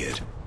kid.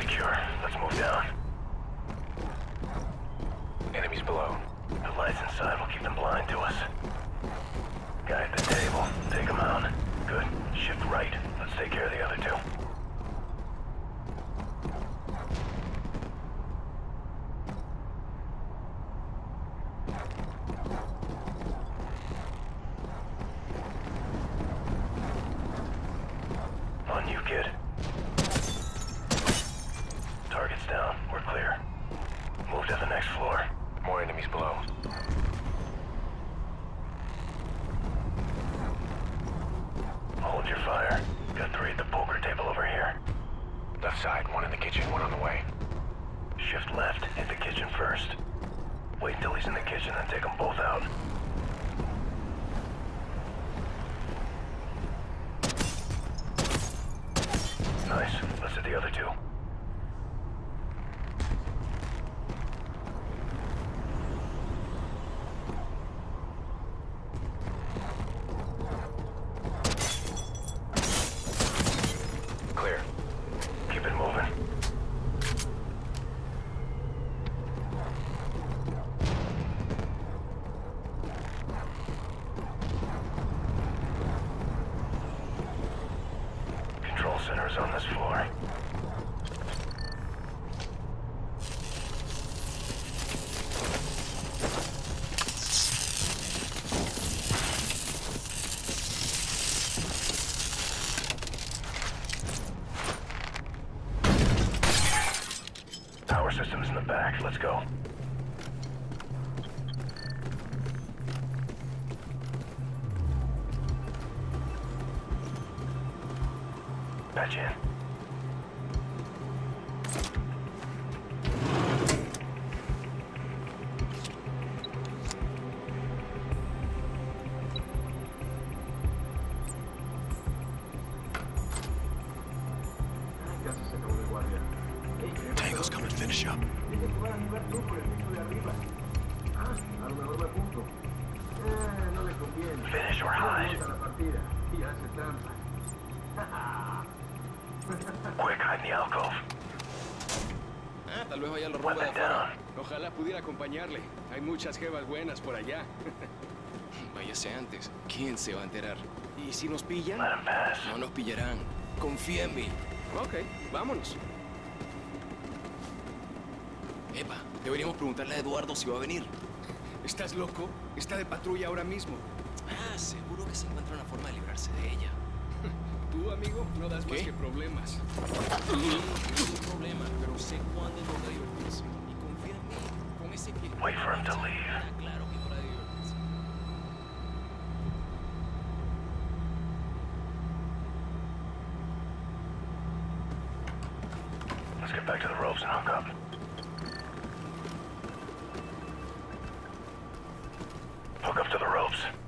Secure. Let's move down. Enemies below. The lights inside will keep them blind to us. Guy at the table. Take him out. Good. Shift right. Let's take care of the other two. On you, kid. Target's down. We're clear. Move to the next floor. More enemies below. Hold your fire. Got three at the poker table over here. Left side, one in the kitchen, one on the way. Shift left, hit the kitchen first. Wait until he's in the kitchen, then take them both out. Nice. Let's hit the other two. Clear. Keep it moving. Control center is on this floor. Power system's in the back. Let's go. Patch in. Finish or hide. Quick, hide in the alcove. Ah, tal vez vaya al robo de afuera. Ojalá pudiera acompañarle. Hay muchas jevas buenas por allá. Váyase antes. ¿Quién se va a enterar? ¿Y si nos pillan? No nos pillarán. Confía en mí. Ok, vámonos. Epa, deberíamos preguntarle a Eduardo si va a venir. ¿Estás loco? Está de patrulla ahora mismo. Ah, seguro que se encuentra una forma de librarse de ella. Tú, amigo, no das más que problemas. Sí, es un problema, pero sé cuándo es hora de divertirse. Y confía en mí. Con ese pie. Wait for him to leave. Ah, claro que hora de divertirse. Let's get back to the ropes and hook up. Hook up to the ropes.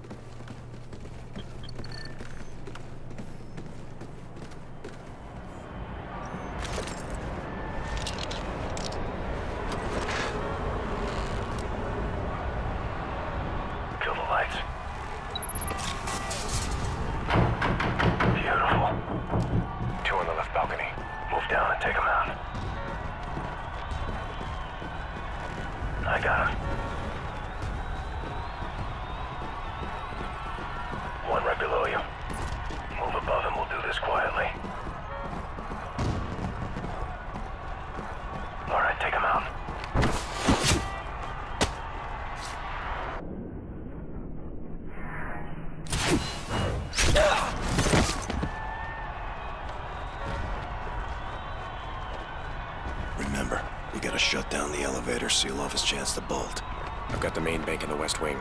Shut down the elevator, seal off his chance to bolt. I've got the main bank in the west wing.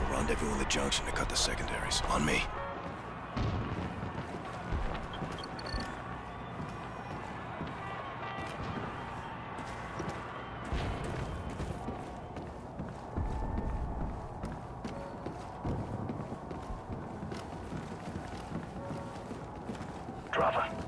We'll rendezvous in the junction to cut the secondaries. On me. Dropper.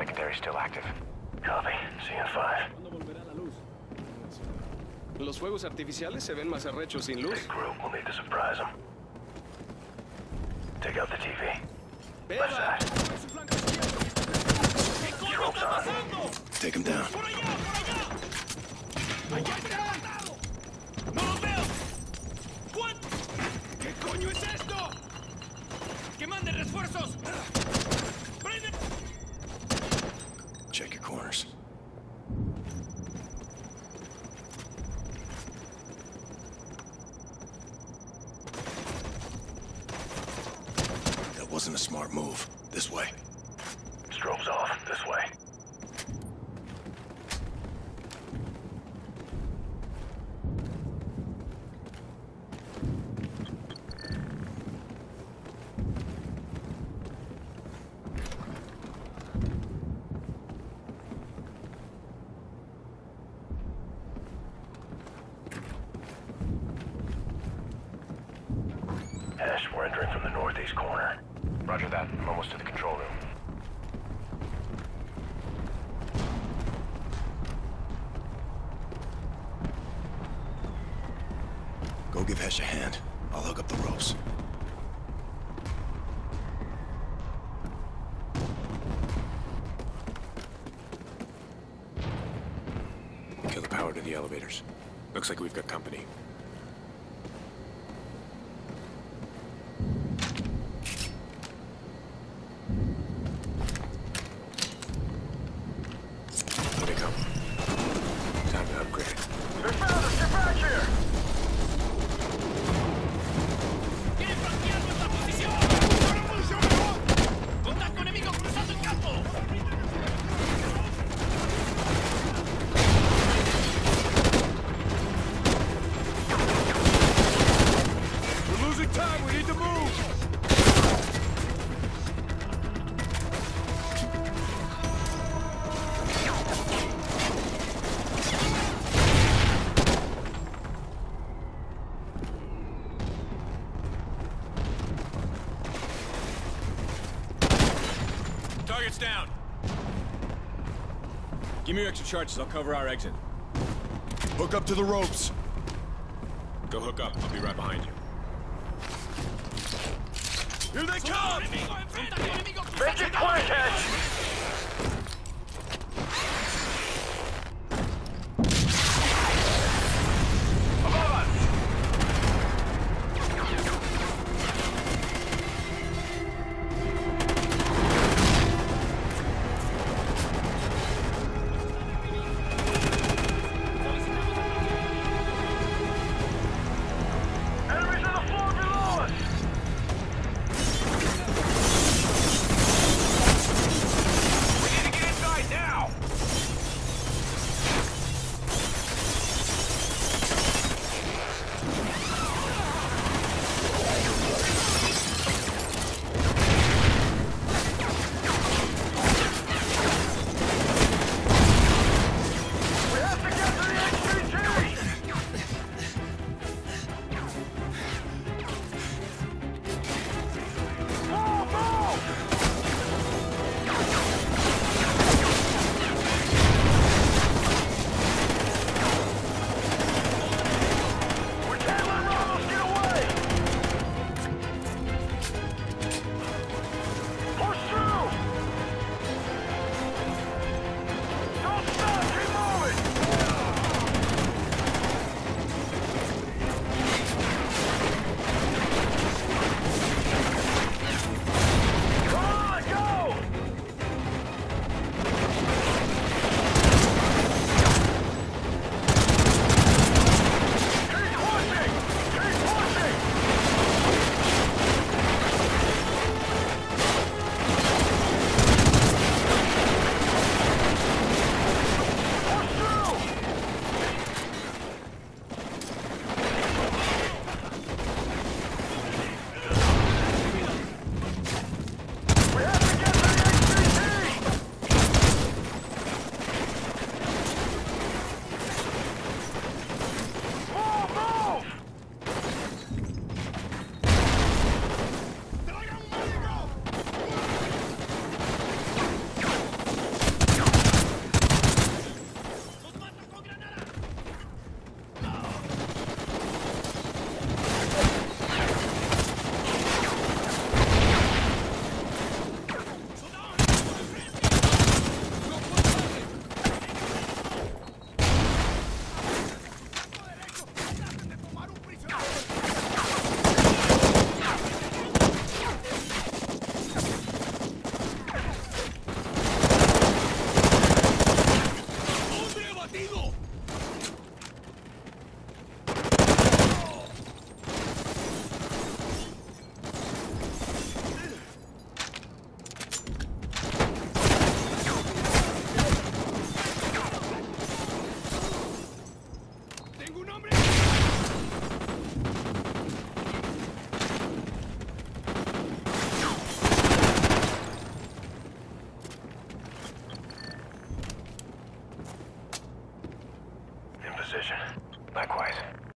Secondary still active. Copy. See you in five. ¿Cuándo volverá la luz? Los fuegos artificiales se ven más arrechos sin luz. Big group. We'll need to surprise them. Take out the TV. ¡Beba! Left side. ¡Por su flanco izquierdo! Strobe's on. Take him down. ¡No wasn't a smart move. This way. Strobes off. This way. Ash, we're entering from the northeast corner. Roger that. I'm almost to the control room. Go give Hesh a hand. I'll hook up the ropes. Kill the power to the elevators. Looks like we've got company. Here they come. Time to upgrade. They us! Here! Give me your extra charges. I'll cover our exit. Hook up to the ropes. Go hook up. I'll be right behind you. Here they come! ¡Enemigo enfrente! Make it quick, Ash!